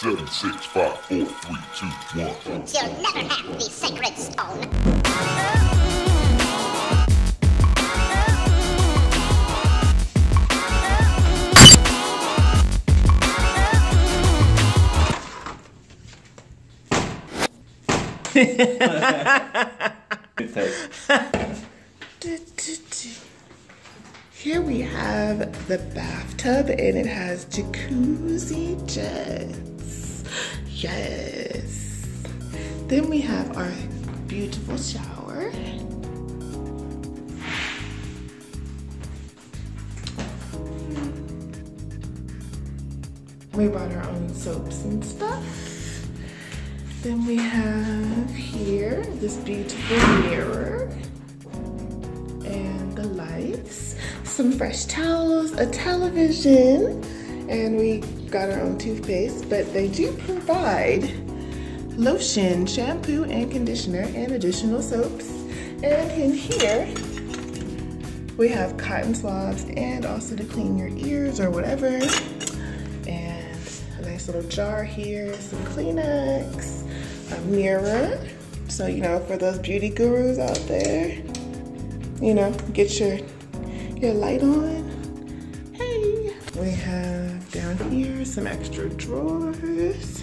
Seven, six, five, four, three, two, one. You'll never have the sacred stone. Good take. Here we have the bathtub and it has jacuzzi jets. Yes. Then we have our beautiful shower. We brought our own soaps and stuff. Then we have here this beautiful mirror and the lights, some fresh towels, a television, and we got our own toothpaste, but they do provide lotion, shampoo, and conditioner, and additional soaps. And in here, we have cotton swabs and also to clean your ears or whatever. And a nice little jar here, some Kleenex, a mirror. So, you know, for those beauty gurus out there, you know, get your your light on. Hey, we have here some extra drawers.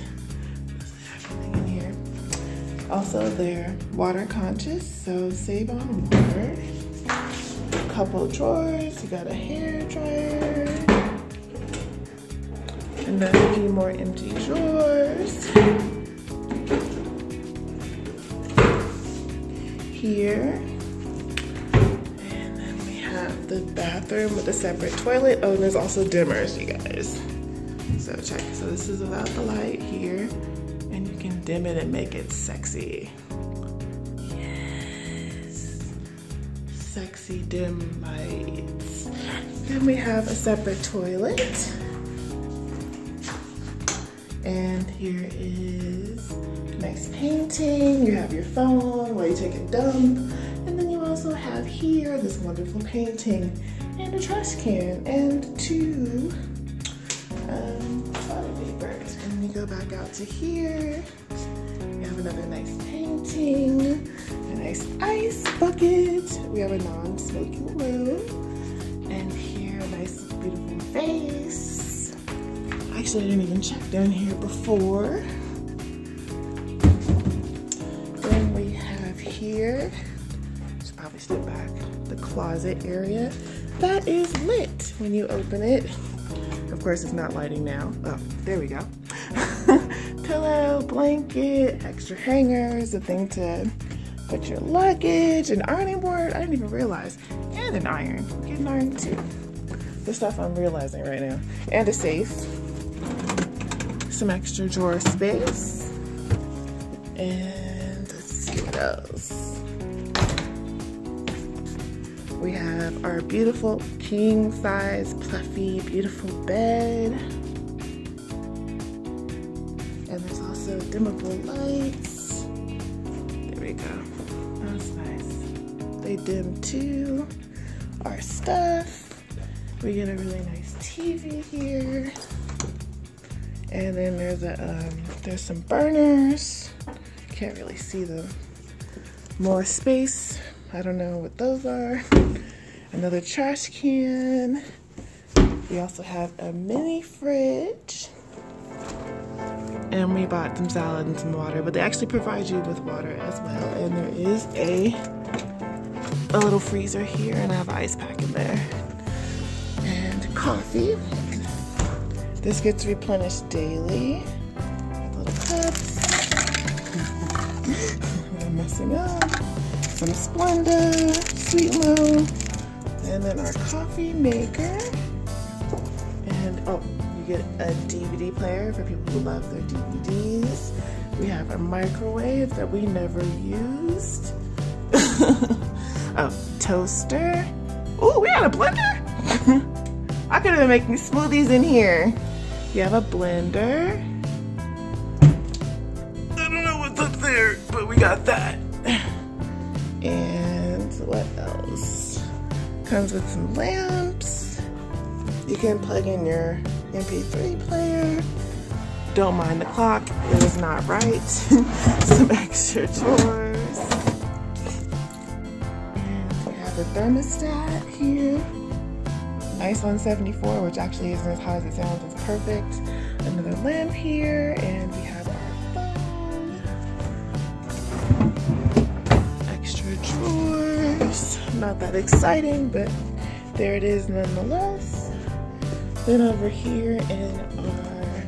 Also, they're water conscious, so save on water. A couple drawers. You got a hair dryer, and then a few more empty drawers. Here. And then we have the bathroom with a separate toilet. Oh, and there's also dimmers, you guys. So check. So this is without the light here. And you can dim it and make it sexy. Yes. Sexy dim lights. Then we have a separate toilet. And here is nice painting. You have your phone while you take a dump. And then you also have here this wonderful painting and a trash can and two um, toilet papers. And you go back out to here. We have another nice painting, a nice ice bucket. We have a non-smoking room. And here, a nice beautiful vase. Actually, I didn't even check down here before. Then we have here, should probably step back, the closet area. That is lit when you open it. Of course, it's not lighting now. Oh, there we go. Pillow, blanket, extra hangers, a thing to put your luggage, an ironing board. I didn't even realize. And an iron. Get an iron too. The stuff I'm realizing right now. And a safe some extra drawer space. And let's see what else. We have our beautiful king size, fluffy, beautiful bed. And there's also dimmable lights. There we go. That's nice. They dim too. Our stuff. We get a really nice TV here. And then there's a um, there's some burners. Can't really see them. More space. I don't know what those are. Another trash can. We also have a mini fridge. And we bought some salad and some water, but they actually provide you with water as well. And there is a a little freezer here, and I have ice pack in there. And coffee. This gets replenished daily. Little cups. I'm messing up. Some Splenda, Sweet Low, and then our coffee maker. And oh, you get a DVD player for people who love their DVDs. We have a microwave that we never used. a toaster. Oh, we had a blender. I could have been making smoothies in here. You have a blender. I don't know what's up there, but we got that. And what else? Comes with some lamps. You can plug in your MP3 player, Don't mind the clock, it is not right. Some extra drawers. And we have the thermostat here. Nice 174, which actually isn't as high as it sounds, it's perfect. Another lamp here, and we have our phone. Not that exciting, but there it is nonetheless. Then over here in our,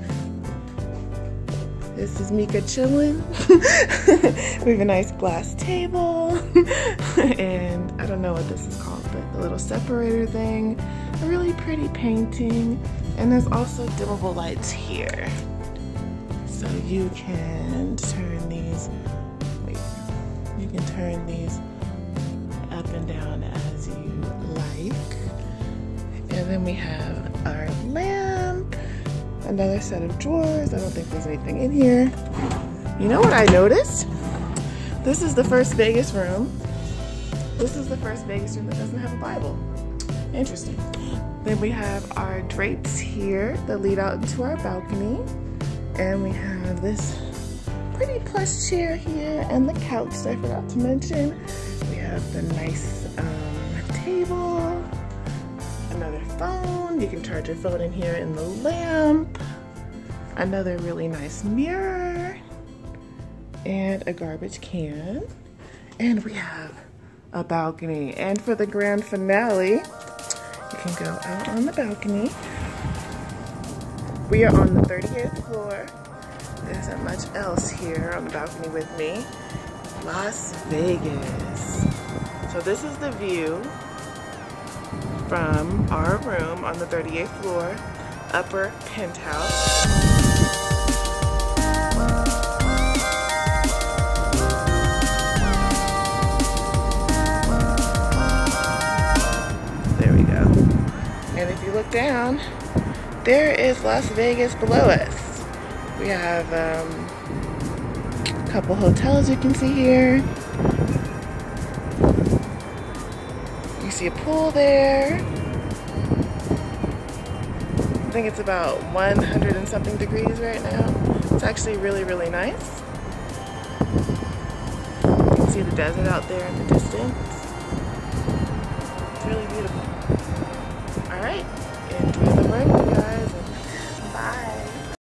this is Mika chilling. we have a nice glass table, and I don't know what this is called, but the little separator thing, a really pretty painting, and there's also dimmable lights here. So you can turn these, then we have our lamp, another set of drawers. I don't think there's anything in here. You know what I noticed? This is the first Vegas room. This is the first Vegas room that doesn't have a Bible. Interesting. Then we have our drapes here that lead out into our balcony. And we have this pretty plush chair here and the couch that I forgot to mention. We have the nice um, phone. You can charge your phone in here in the lamp. Another really nice mirror and a garbage can. And we have a balcony. And for the grand finale, you can go out on the balcony. We are on the 38th floor. There isn't much else here on the balcony with me. Las Vegas. So this is the view from our room on the 38th floor, upper penthouse. There we go. And if you look down, there is Las Vegas below us. We have um, a couple hotels you can see here. You see a pool there. I think it's about 100 and something degrees right now. It's actually really, really nice. You can see the desert out there in the distance. It's really beautiful. All right, enjoy the you guys, and bye.